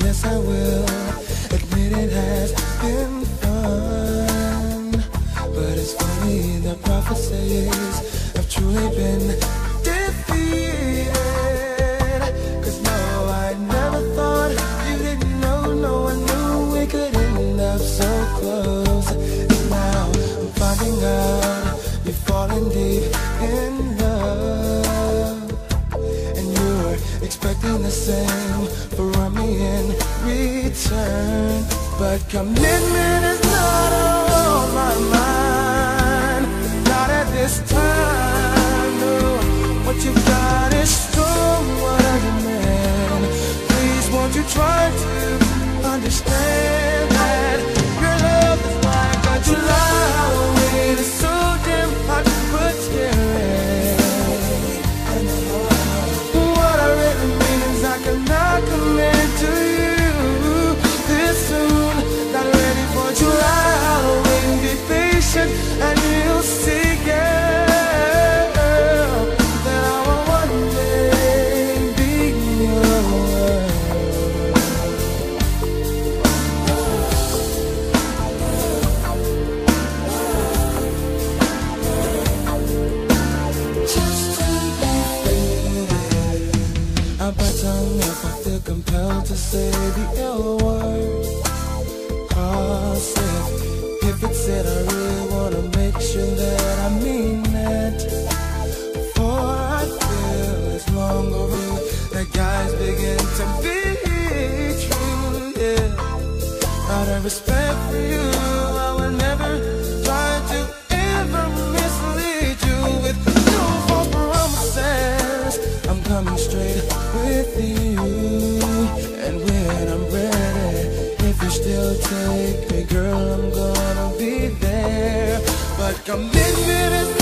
yes I will admit it has been fun. But it's funny the prophecies have truly been expecting the same from me in return. But commitment is not on say the L word. Cause if, if it's said, I really wanna make sure that I mean it. For I feel it's long overdue that guys begin to be true, yeah. Out of respect for you, take me, girl, I'm gonna be there. But commitment is